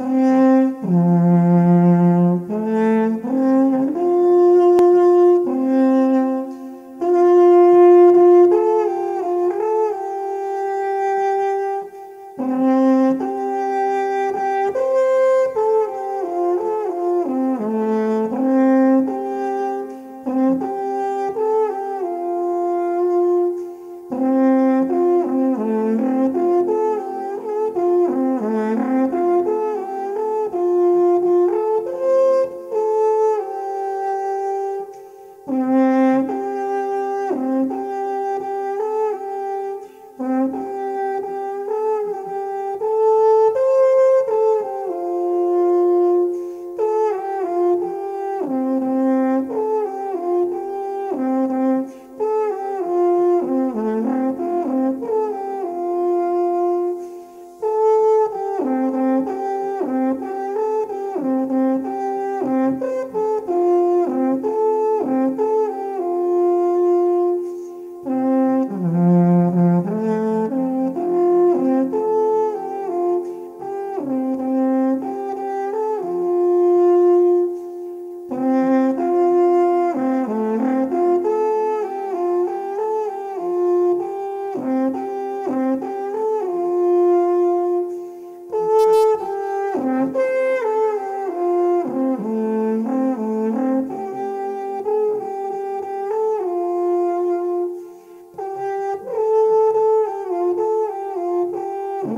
Música